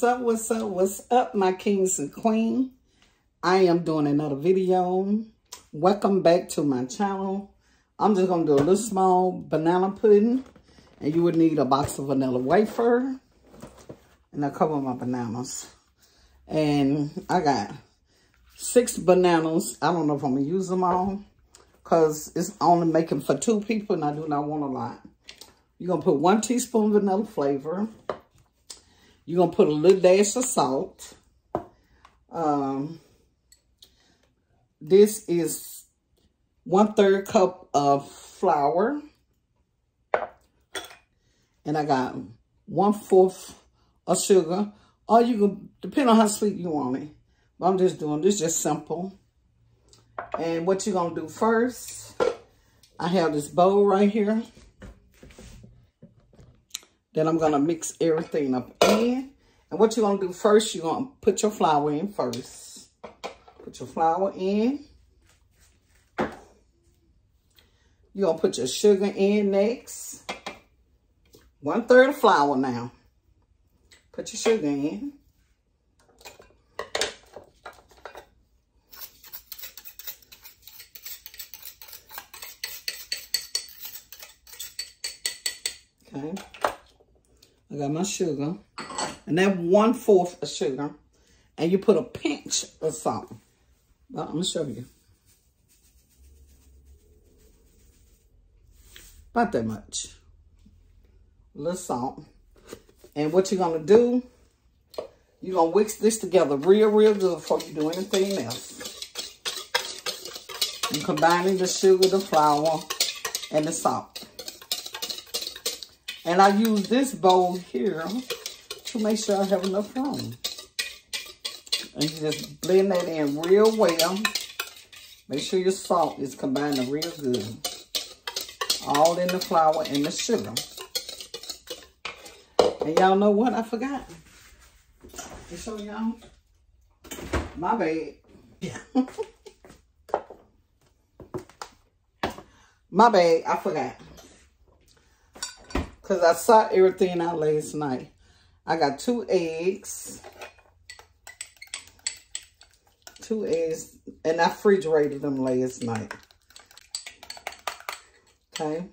What's up, what's up, what's up, my kings and queen? I am doing another video. Welcome back to my channel. I'm just going to do a little small banana pudding. And you would need a box of vanilla wafer. And a couple of my bananas. And I got six bananas. I don't know if I'm going to use them all. Because it's only making for two people and I do not want a lot. You're going to put one teaspoon of vanilla flavor. You're going to put a little dash of salt. Um, this is one third cup of flour. And I got one fourth of sugar. Or you can, depend on how sweet you want it. But I'm just doing this just simple. And what you're going to do first, I have this bowl right here. Then I'm going to mix everything up in. And what you're going to do first, you're going to put your flour in first. Put your flour in. You're going to put your sugar in next. One third of flour now. Put your sugar in. Okay. I got my sugar. And that one fourth of sugar. And you put a pinch of salt. Well, I'm going to show you. About that much. A little salt. And what you're going to do, you're going to mix this together real, real good before you do anything else. You're combining the sugar, the flour, and the salt. And I use this bowl here to make sure I have enough room. And you just blend that in real well. Make sure your salt is combining real good. All in the flour and the sugar. And y'all know what? I forgot. To show y'all. My bad. Yeah. My bad. I forgot. Because I saw everything out last night. I got two eggs. Two eggs. And I refrigerated them last night. Okay.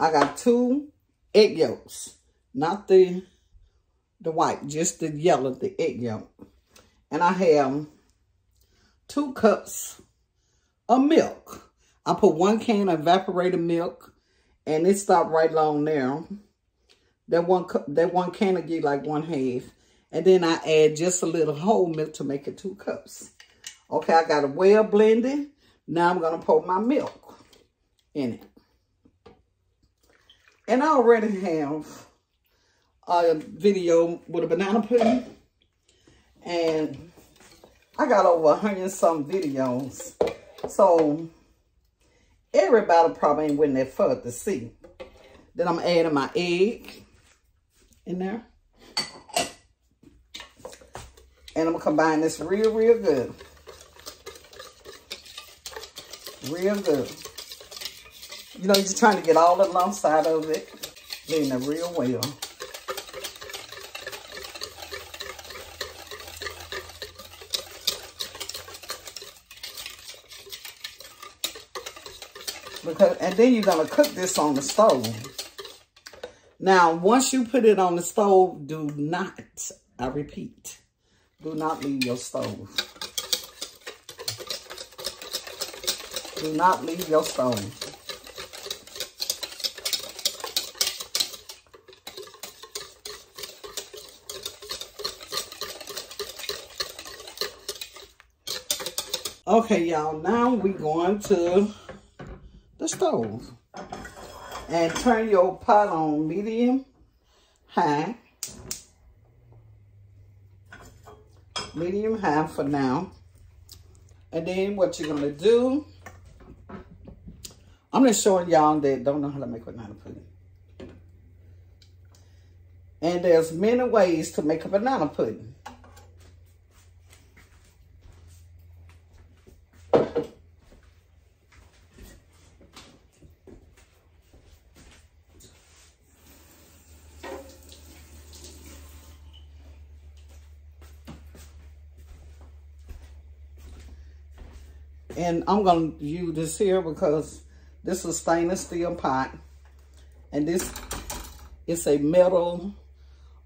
I got two egg yolks. Not the, the white. Just the yellow, the egg yolk. And I have two cups of milk. I put one can of evaporated milk and it stopped right along there. That one that one can of give like one half. And then I add just a little whole milk to make it two cups. Okay, I got it well blended. Now I'm going to pour my milk in it. And I already have a video with a banana pudding. And I got over a hundred some videos. So Everybody probably ain't went that far to see. Then I'm adding my egg in there. And I'm going to combine this real, real good. Real good. You know, you're just trying to get all the lumps out of it. Doing it real well. Because and then you're going to cook this on the stove. Now, once you put it on the stove, do not, I repeat, do not leave your stove. Do not leave your stove. Okay, y'all, now we're going to stove. And turn your pot on medium high. Medium high for now. And then what you're going to do, I'm just showing y'all that don't know how to make a banana pudding. And there's many ways to make a banana pudding. And I'm going to use this here because this is stainless steel pot. And this is a metal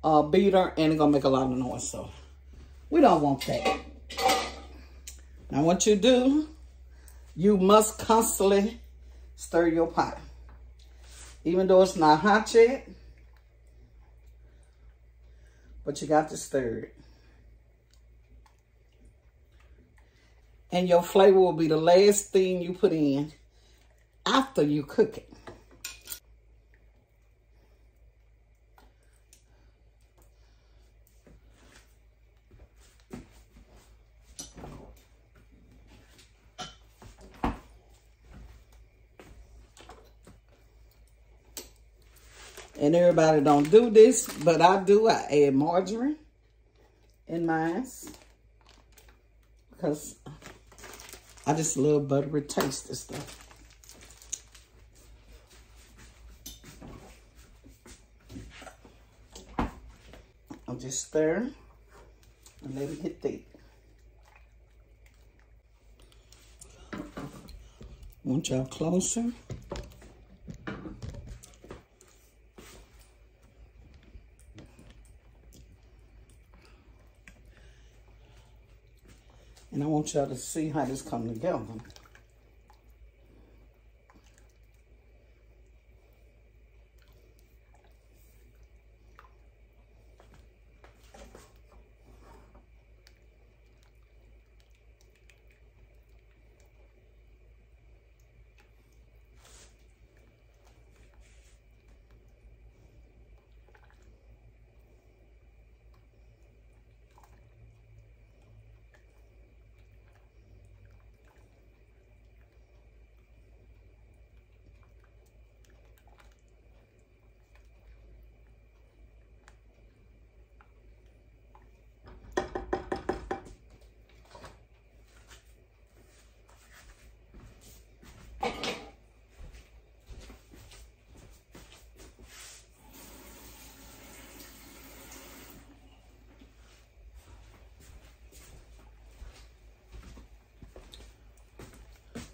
uh, beater and it's going to make a lot of noise. So we don't want that. Now what you do, you must constantly stir your pot. Even though it's not hot yet, but you got to stir it. And your flavor will be the last thing you put in after you cook it. And everybody don't do this, but I do. I add margarine in mine because I just love buttery taste of stuff. I'll just stir and let it get thick. Want y'all closer? And I want y'all to see how this come together.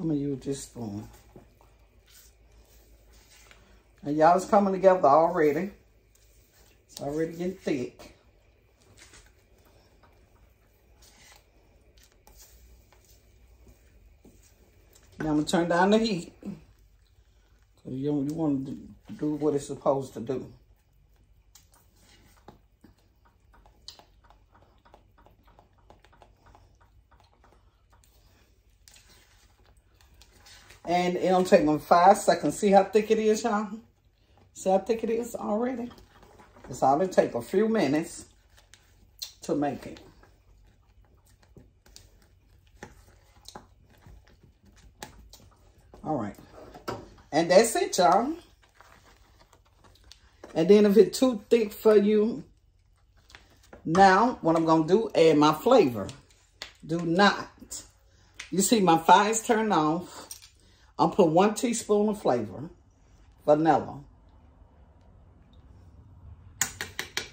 I'm gonna use this spoon. And y'all is coming together already. It's already getting thick. Now I'm gonna turn down the heat. So you, you want to do what it's supposed to do. And it'll take them five seconds. See how thick it is, y'all? See how thick it is already? It's only take a few minutes to make it. All right. And that's it, y'all. And then if it's too thick for you, now what I'm going to do, add my flavor. Do not. You see my fire's turned off. I'll put one teaspoon of flavor, vanilla.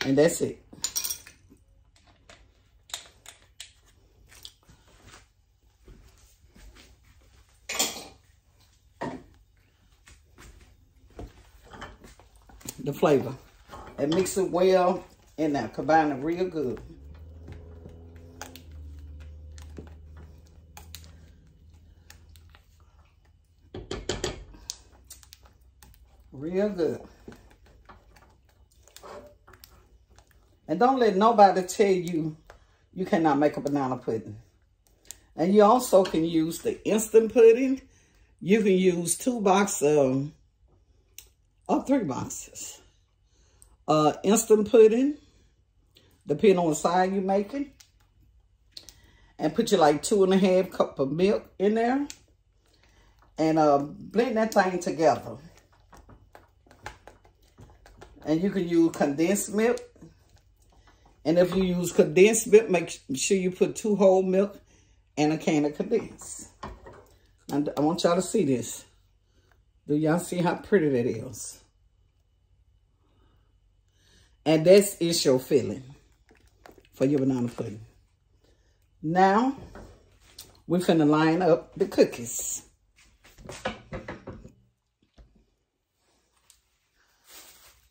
And that's it. The flavor. And mix it well in there. Combine it real good. Real good. And don't let nobody tell you you cannot make a banana pudding. And you also can use the instant pudding. You can use two boxes of, or three boxes. Uh, instant pudding, depending on the size you're making. And put your like two and a half cup of milk in there. And uh, blend that thing together. And you can use condensed milk. And if you use condensed milk, make sure you put two whole milk and a can of condensed. I want y'all to see this. Do y'all see how pretty that is? And this is your filling for your banana pudding. Now, we're finna line up the cookies.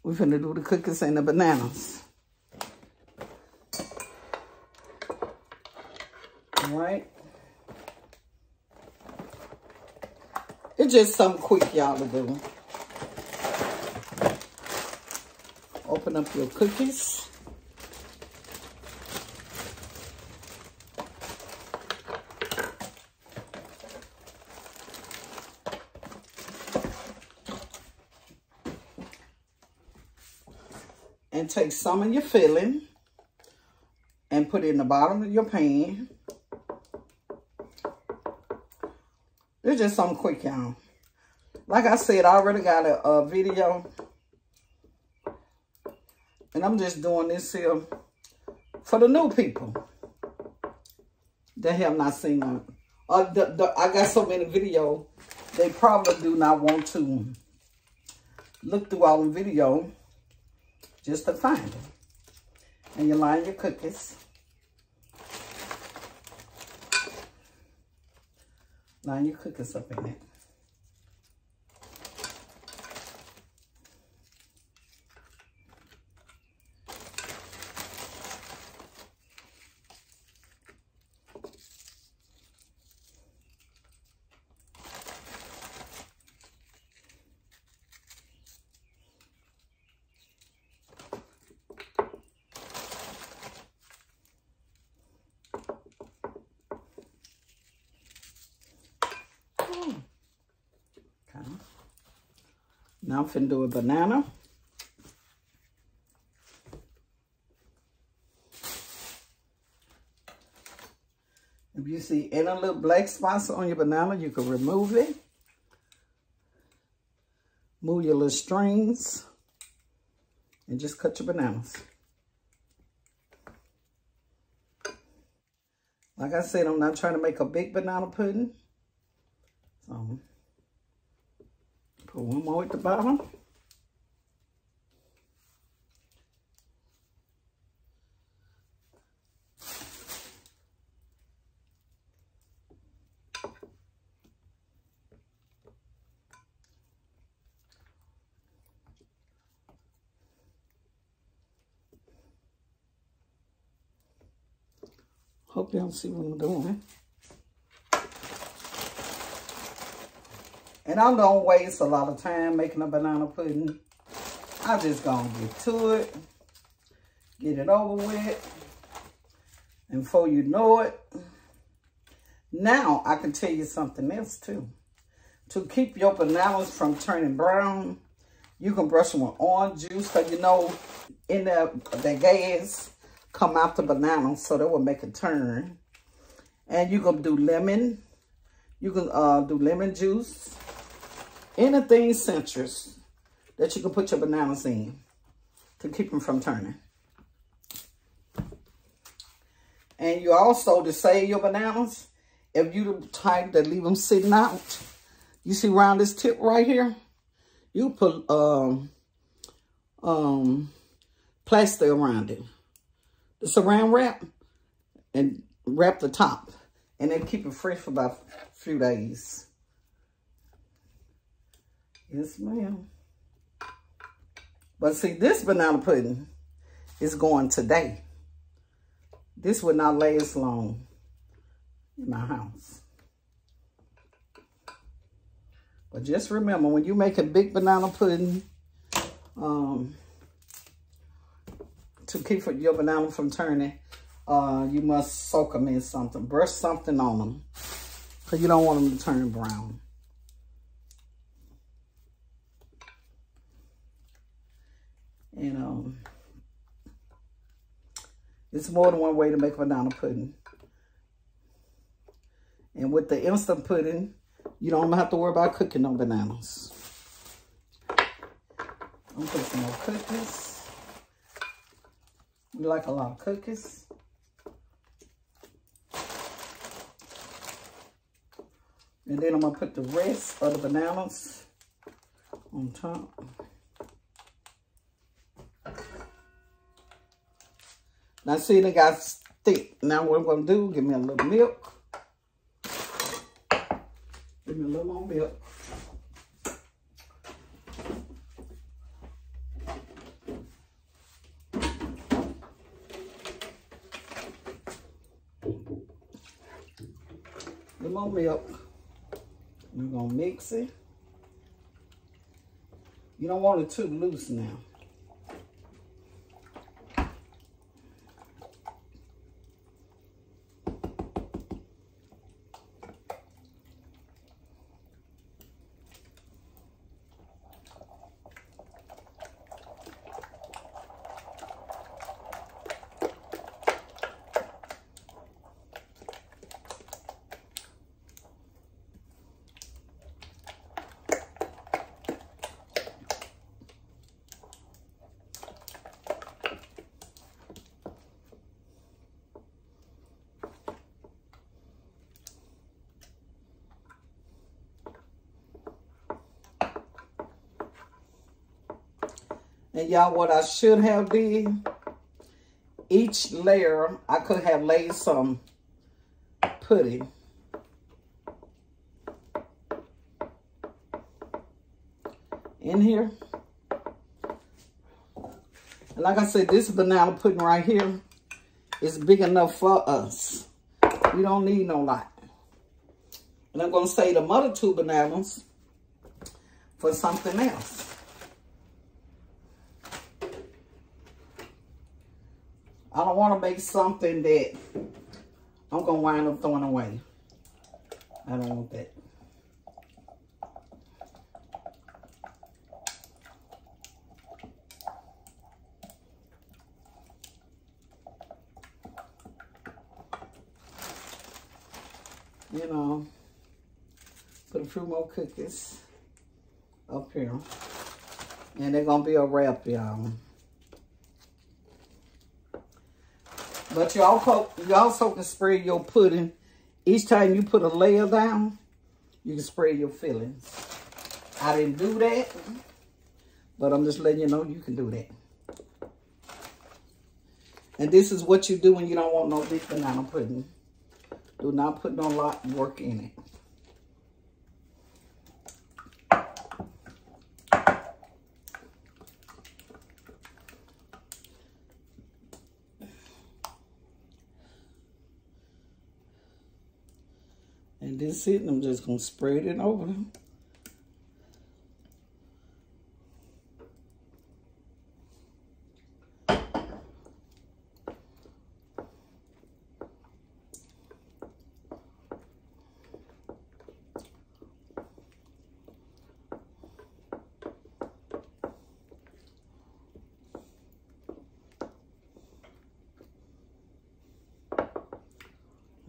We're finna do the cookies and the bananas. Right. It's just something quick y'all to do. Open up your cookies. and take some of your filling and put it in the bottom of your pan. Just something quick, y'all. Like I said, I already got a, a, video. And I'm just doing this here for the new people that have not seen it. Uh, the, the, I got so many videos, they probably do not want to look through all the video just to find it. And you line your cookies. Line your cookies up in it. Now I'm finna do a banana. If you see any little black spots on your banana, you can remove it. Move your little strings and just cut your bananas. Like I said, I'm not trying to make a big banana pudding. So Put one more at the bottom. Hope y'all see what I'm doing. And I don't waste a lot of time making a banana pudding. I just gonna get to it, get it over with. And before you know it, now I can tell you something else too. To keep your bananas from turning brown, you can brush them with orange juice So you know in the, the gas come out the banana so that will make a turn. And you can do lemon. You can uh, do lemon juice anything citrus that you can put your bananas in to keep them from turning. And you also, to save your bananas, if you the type that leave them sitting out, you see around this tip right here, you put um, um, plaster around it. The saran wrap and wrap the top. And then keep it fresh for about a few days. Yes, ma'am. But see, this banana pudding is going today. This would not last long in my house. But just remember, when you make a big banana pudding, um, to keep your banana from turning, uh, you must soak them in something. Brush something on them. Because you don't want them to turn brown. And um, it's more than one way to make banana pudding. And with the instant pudding, you don't have to worry about cooking no bananas. I'm putting some more cookies. We like a lot of cookies. And then I'm going to put the rest of the bananas on top. Now see, they got thick. Now what I'm going to do, give me a little milk. Give me a little more milk. little more milk. We're gonna mix it. You don't want it too loose now. And y'all, what I should have did, each layer, I could have laid some pudding. In here. And like I said, this banana pudding right here is big enough for us. We don't need no lot. And I'm going to save the other two bananas for something else. I don't want to make something that I'm going to wind up throwing away. I don't want that. You know, put a few more cookies up here. And they're going to be a wrap, y'all. But you also, you also can spray your pudding. Each time you put a layer down, you can spray your fillings. I didn't do that, but I'm just letting you know you can do that. And this is what you do when you don't want no big banana pudding. Do not put no lot of work in it. This it, I'm just going to spread it over them.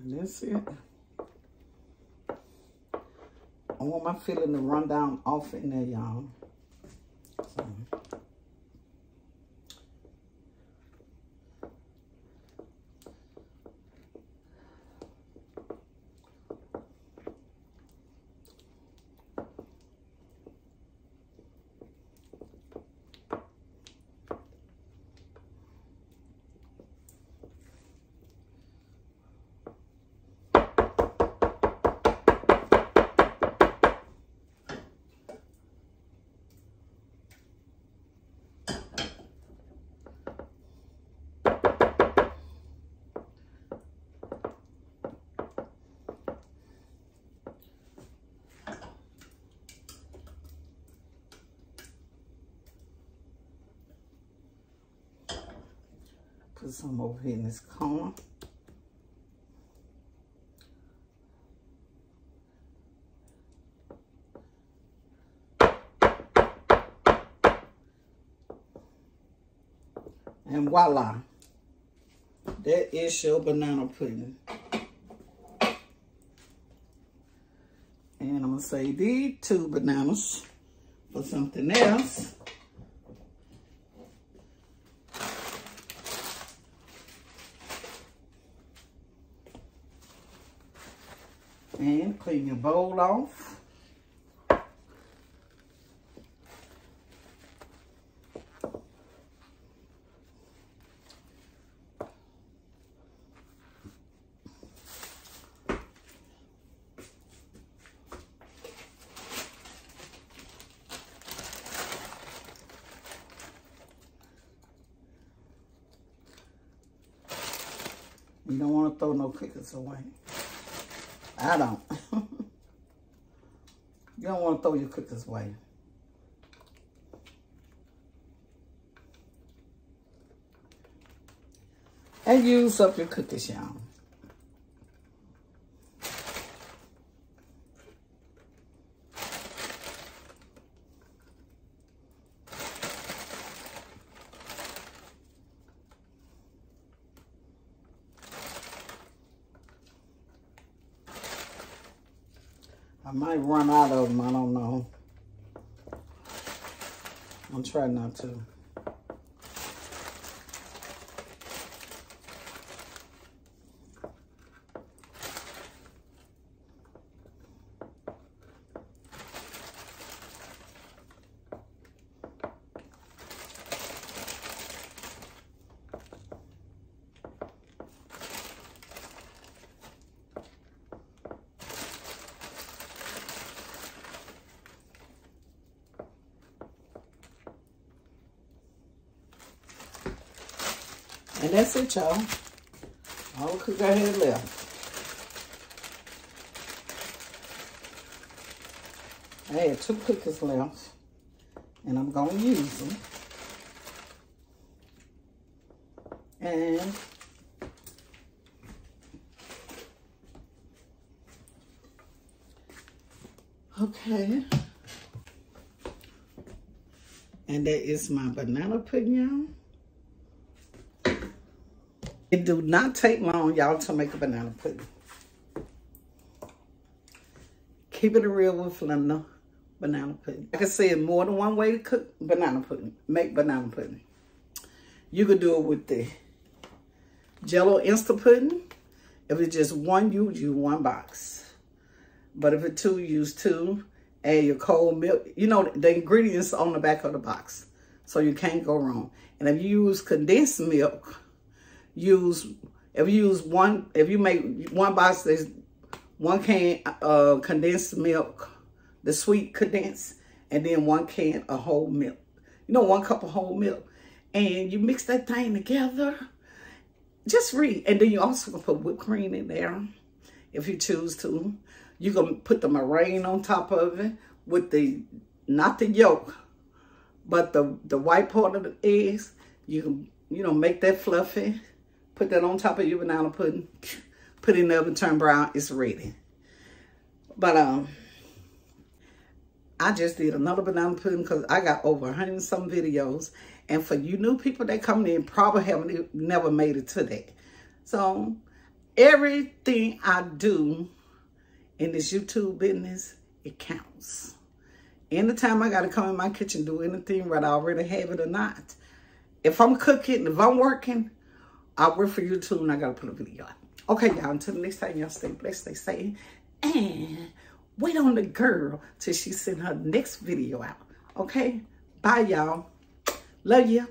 And that's it. I want my filling to off in there, y'all. Put some over here in this corner. And voila. That is your banana pudding. And I'm to save these two bananas for something else. clean your bowl off. You don't want to throw no crickets away. I don't don't want to throw your cookies away. And use up your cookies, y'all. I might run out of them. I don't know. I'm trying not to. And that's it, y'all. All the cookies I had left. I had two cookies left. And I'm going to use them. And okay. And that is my banana pudding, y'all. It do not take long, y'all, to make a banana pudding. Keep it real with Linda banana pudding. Like I said, more than one way to cook banana pudding. Make banana pudding. You could do it with the Jello Instant Pudding. If it's just one, you use one box. But if it's two, use two. Add your cold milk. You know, the ingredients on the back of the box. So you can't go wrong. And if you use condensed milk, use, if you use one, if you make one box, there's one can uh, condensed milk, the sweet condensed, and then one can of whole milk. You know, one cup of whole milk. And you mix that thing together. Just read. And then you also can put whipped cream in there if you choose to. You can put the meringue on top of it with the, not the yolk, but the, the white part of the eggs. You can, you know, make that fluffy Put that on top of your banana pudding. Put it in the oven, turn brown. It's ready. But um, I just did another banana pudding because I got over 100 some videos. And for you new people that come in, probably haven't never made it to that. So everything I do in this YouTube business, it counts. Anytime I got to come in my kitchen, do anything, whether I already have it or not. If I'm cooking, if I'm working, I'll work for you too, and I gotta put a video out. Okay, y'all, until the next time, y'all stay blessed, stay safe, and wait on the girl till she send her next video out. Okay? Bye, y'all. Love you.